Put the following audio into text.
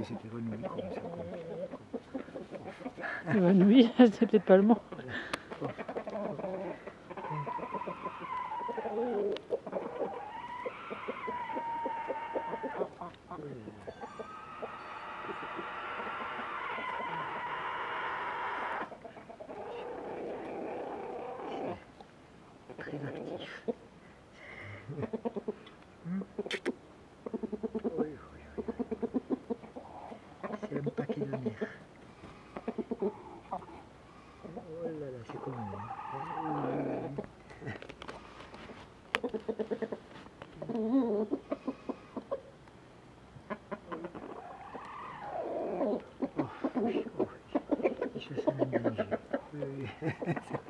il s'est évanoui. Comme ça, comme- Évanoui, c'est peut-être pas le mot. Très actif. 洗濯だね。おらら仕込むね。Oh, oh, oh.